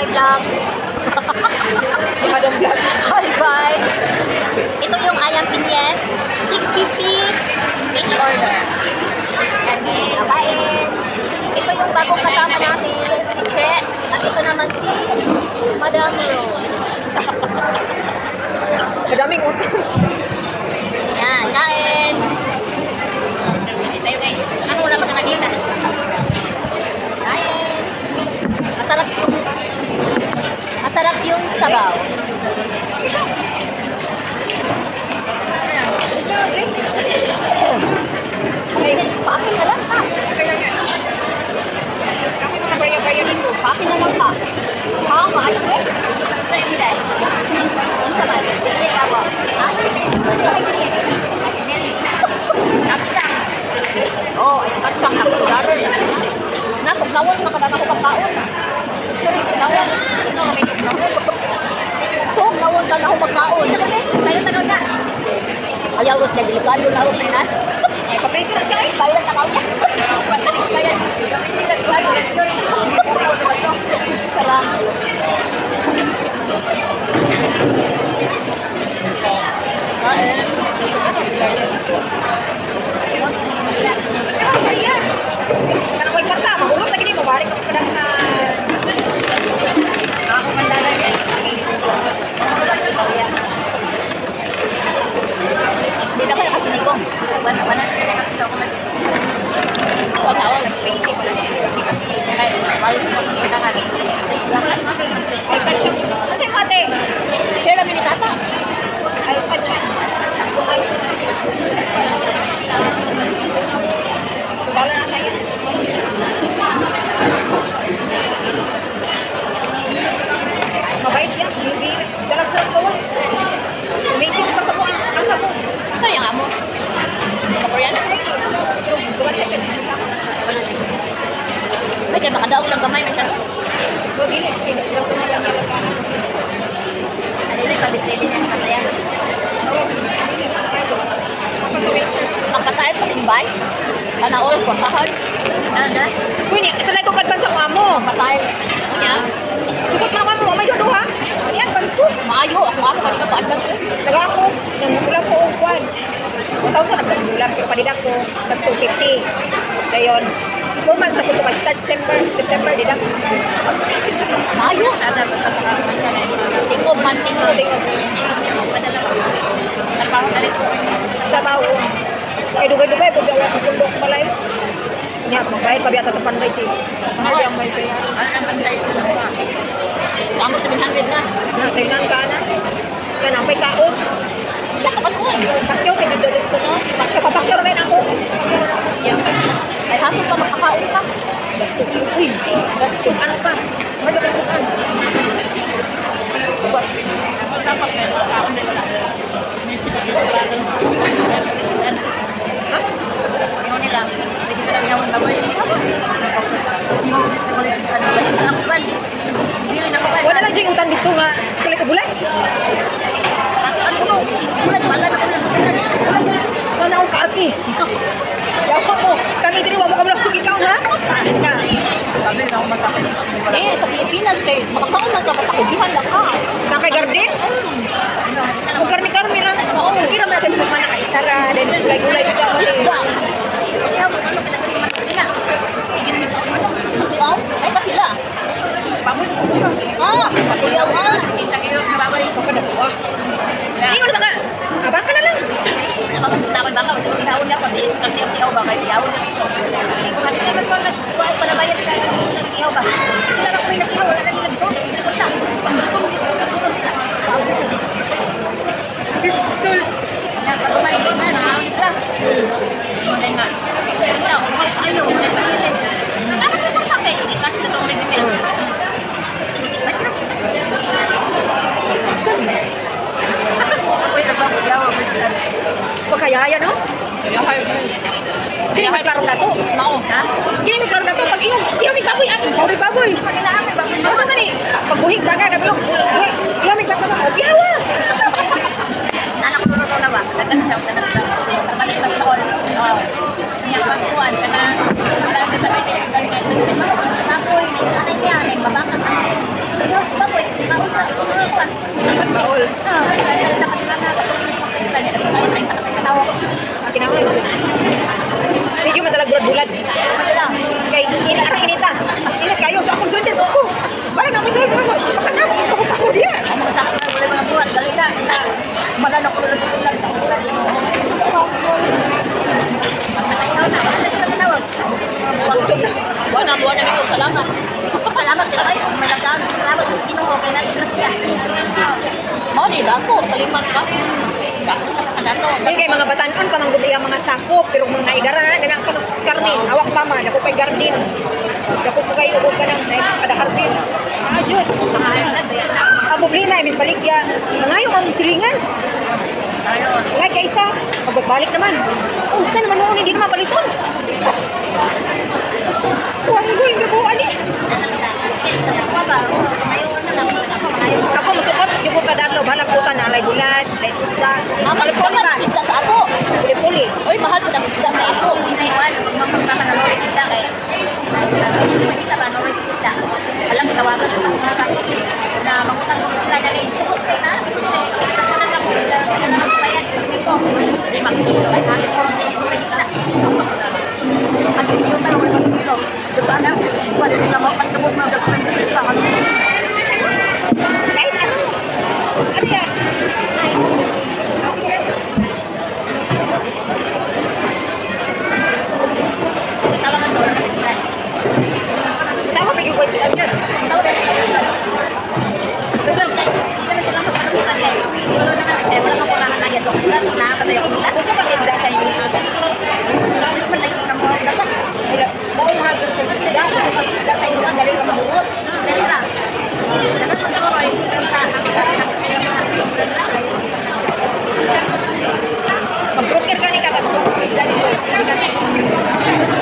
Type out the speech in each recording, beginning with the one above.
my vlog. Madam Vlog. Hi guys. Ito yung ayam pinyet. 650 each order. Yan, kain. Ito yung bagong kasama natin, si Che. At ito naman si Madam Rose. Madaming utang. Sabaw. Na delikado na ako na. Ay, papreso na siya eh. Bayad na niya. Patarik bayad. Hindi nagkuhan. Salamat. Ah, barya. Karang may kwarta, mahulog lagi ni mo. Balik ko pa na. Ako mandala niya. Hindi na kayo kasinigong. Wala wala na kaya nakita ko na dito. Ikaw na all. Kaya balik mo kita ka. Ay, pansya. Kasi ate. Share namin ni Tata. Ay, pansya. Ay, Dala na tayo. Mabait yan. Hindi dalag sa kawas. Amazing pa sa mo ang asa mo. Sayang amo. Kapoyan. Buwan ka siya. Kaya makadaog ng kamay na siya. So, dili. Sino sila ko niya. Ano pabit-pabit niya ni Mataya. Pagkatayos kasi imbay. Sana all, portahan. Ano na? Uy, sanay ko kadban sa amo. Pagkatayos. Ano? Sugot mo naman mo, may dodo ha? Yan, panis ko. Maayo, ako ako, kanina pa advance ko. Taga ako, nangulang ko kwan. 1,000 ang pagbulan, pero palidak ko, nag 250. Dayon, 4 months na ko ito, start September, September, didak. Maayo. Tingko, man, tingko. Trabaho. Kaya dugay-dugay, pag gawa ko kundok malay. Niya, magbayad pa biyata sa panday, ti. Ano yung may kaya? Kamo 700 na. Nasainan ka na. Yan, ang may kaon. Wala ka pa noon. Pakyaw, kaya dudulog ko no. Kapapakyaw rin ako. Ay, hasil pa makakaon ka. Basto, uy, basto, ano pa? Ano ba sukan? Buat. Dapat kayo, makakaon din wala. Ha? Yung nila, hindi ka lang yung kamay. Balik na ako ban. Bili na ako ban. Wala lang dyan utang dito nga. Kulit ka bulan. Ano ko, sinukulan, wala na ko lang tutunan. Sana akong kaarki. Yawa mo. Kami diri, wala mo kami lang ikaw, ha? Nga. Sabi na ako masakit. Eh, sa Pilipinas, kay makakaon lang ka, basta kugihan lang ka. Nakay garden? Kung karmi-karmi lang. Oo. Hindi naman natin mas man nakaisara. Then gulay-gulay ka. Isda. Kaya mo, ano, ko na. Higit mo ka. Batanon pa mang gubiya mga sakop pero mga igara na ganang ka karmin awak pa man ako kay garden ako po kayo ug kanang kada karmin ah jud ang problema ay misbalik ya nangayo ang silingan. Ngay kaysa magbalik naman. Oh saan naman mo hindi naman baliton Huwag mo yung gabuan eh. Ako masukot, yung ko kadalo, bahala po ka na alay bulan, alay Mama, malipon mahal mahal ang isda sa ako. Hindi man, magpunta ka na lori isda kaya. Ay, kita ba, lori isda. Alam, tawagan ko sa na mangutang mo sila na rin. Sukot kayo na. Sa ko na lang, sa na lang bayad. Dito, hindi makikilo. Ay, bakit ko hindi isda. At yung yung tanong ay makikilo. Diba na, wala nila mapagtabog na dapat ng isda. Kahit ano. Ano yan? Tawagan ko lang kami sila. Tama may iwas sila dyan. Tawagan ko lang. Susunod tayo. Hindi kami sila magpapagputan kayo. Dito na namin tayo. Wala makulangan na yan. Doktor, nakakatay ako mula. Gusto pang isda sa inyo. Ano man lang yung mga dapat. Mao yung hagod ko isda. Gusto pang isda sa inyo. Ang galing ka mahuot. Dali lang. Dapat magkaroon. Ang sa Mag-broker ka ni ka. Mag-broker isda dito.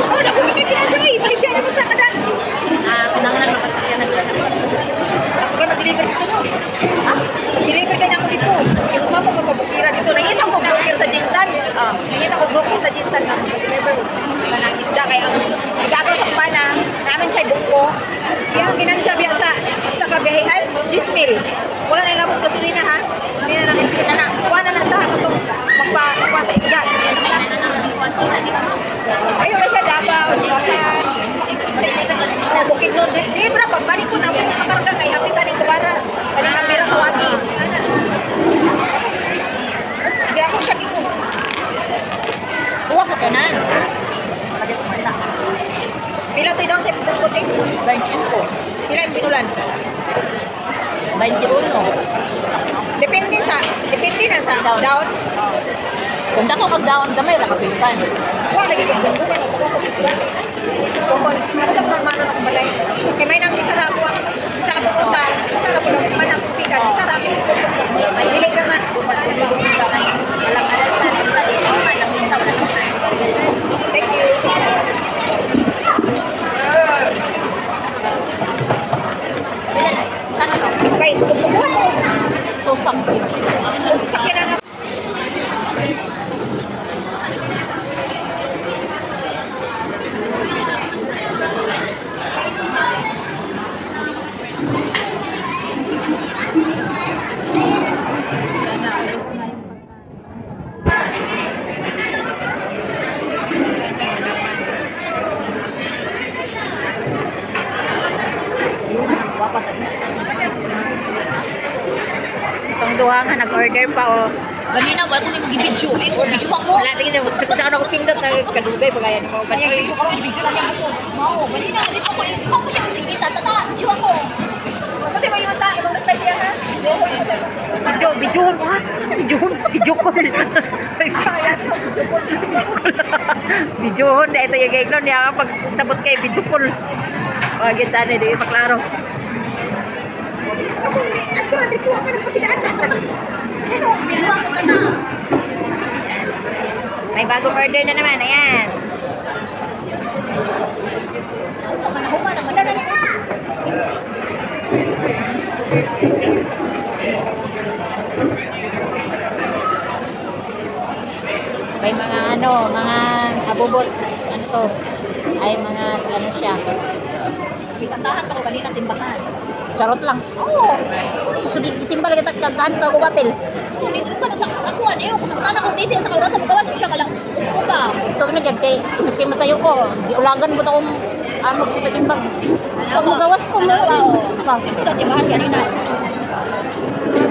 Ako na kung ikay kinasoy. Baligyan na mo sa kada. Ah, kunangan na mapagkakya na dito. Ako kayo mag-deliver dito no. Mag-deliver ka na ako dito. Yung mama ko mabukira dito. Nakita ko broker sa Jinsan. Ah, nakita ko broker sa Jinsan na mag-deliver. Manang isda kaya ang igagaw sa kumana. Namin siya buko. Kaya ang ginansya biya sa sa kabiyahan, Gismil. Wala na ilabot gasolina ha. Hindi na namin sila na. Kuha na na sa itong magpa, magpa sa isda. Ayun na siya Davao, Jinsan. Oh, bukid nun. Di, di bra, pagbalik ko na, makarga kay Hapitan ng Kubara. Kanang nabira tawagi. Hindi ako siya gito. Huwag ka kanan. Pagkat kumanda. Pila to down sa puting. 25. Pila yung binulan. 21. Depende sa, depende na sa down. Kung dako mag-down kamay, ra kapilipan. Wala lagi yung bunga, no? Kung isda. Kung ako sa pamano na kumalay. Kaya may nang isa ra ako, isa ka pupunta, isa ra po lang manang pikan, isa ra pupunta. Dili ka man. Alam-alam na, isa dito naman, ang isa na Thank you. Ano? Kay, kumuha ko. To something. Sakyan na Yung anak, wapa tadi. Itong duha nga nag-order pa o. Ganina, wala ko ni mag-video. Eh, o, video ako. Wala tingin na sa ako pindot na kadugay pagaya ni mo. Kanya video ko video lang ako. Mao, ganina, dito ko. Ikaw ko siya kasikita. Tata, video ako. Sa di ba yung ta ibang reply siya ha? Video ko ito. Video, video ko ha? Video, video call. Video ko na ito yung gagnon niya kapag sabot kay video call. Wag kita na di maklaro. Ako ni, ako na dito ako nagpasidaan. Ano, video ako ka na. May bagong order na naman, ayan. Ang sa panahon pa naman. Dala na. 650. May mga ano, mga abubot, ano to, ay mga ano siya, Ikantahan pa ko kanina simbahan. Charot lang. Oo. Susunod, isimbal kita kantahan ka ko kapil. Kung di pa nagtakas ako, ano yun? Kung matanda kong disi sa kaurasan, magawas ko siya kalang. Upo ba? Ito na dyan, kay masayo ko, di ulagan mo akong ah, magsipasimbag. Pag magawas ko mo, Ano ba, oh? pa. Ito na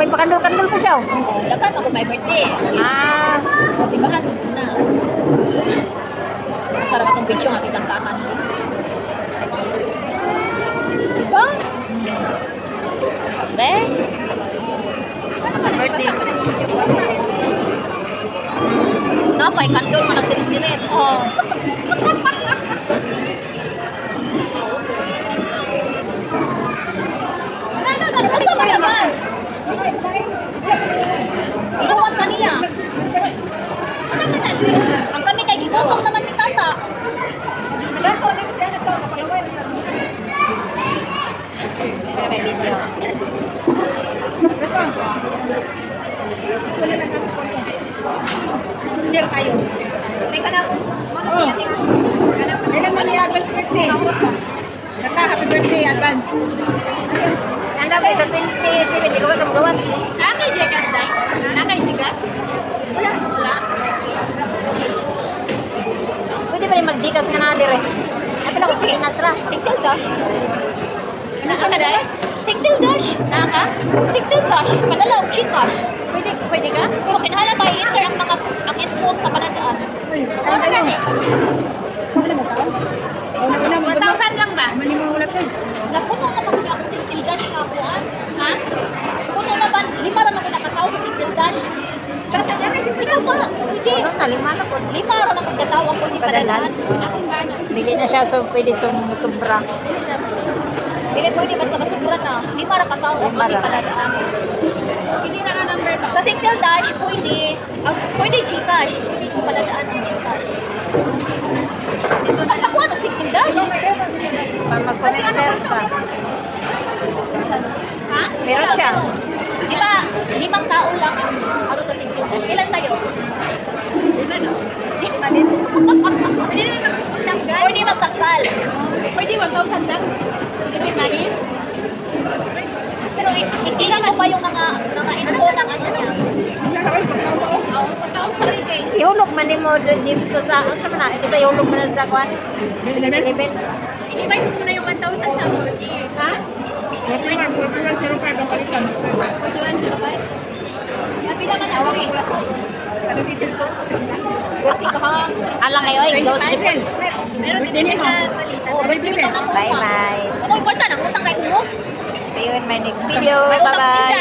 may pakandol-kandol pa siya. oh. Oh, daghan ako may birthday. Ah, Kasi bahan mo na. Masarap itong video nga kitang kakan. Be? birthday. Napay, kandol mo nagsirit-sirit. Oh. Masa mo naman? Ihuwat ka niya. Ang kami kay gibotong naman ni tata. Dato na kasi ano to, kapalaway na siya. Kaya may video. Rasa. Gusto nila ng Share tayo. Teka na ako. Oh. Kailan man yung advance birthday? Kaka, happy birthday, advance. Anda tayo sa 27, di ko ka magawas. Ah, kay Jegas, day? Ah, kay Jegas? Wala. Wala. Pwede pa rin mag-gigas nga na dire. Ay, pala ko sa Inasra. Sigdil dash. Nasa ka guys? Sigdil dash. Naka? Sigdil dash. Padala og Gcash. Pwede, pwede ka? Pero kinahala ba i-enter ang mga ang info sa paladaan? Ano ka ni? Una-una mo. 1,000 lang ba? Mali mo ulat eh. Napuno naman ko ako Sigdil dash nga po Ha? Puno na ba? Lima naman ko nakatao sa Sigdil na may Ikaw ba? Pwede. na, lima na po. Lima naman ko katawang pwede paladaan. Dili na siya so pwede sum sumbra. Dili pwede basta masubra na. Lima ra katao Lima pwede ra. paladaan. Hindi na na number ba? Sa Sigdil Dash pwede. As, pwede Gcash. Pwede ko paladaan ang Gcash. Ito na nakuha ng Sigdil Dash. Para mag-commenter sa. Ha? Meron siya. Di ba, limang tao lang ang ano sa Sigdil Dash. Ilan sa'yo? Pwede magtanggal. Pwede 1,000 lang. Kanin. Pero ikilan mo ba yung mga mga info ng ano niya? Ihulog man mo dito sa ano sa mana? Ito ihulog man sa kwan. 11. Invite mo na yung 1,000 sa Ha? Okay na, 4105 ang palitan. 4105? Happy naman ako eh. Ano diesel to? Birthday ka ha? Alang kayo ay ghost Din din sa palitan. Oh, birthday ka na. Bye bye. Ako, important. Ang utang kay Kumos. See you in my next video. May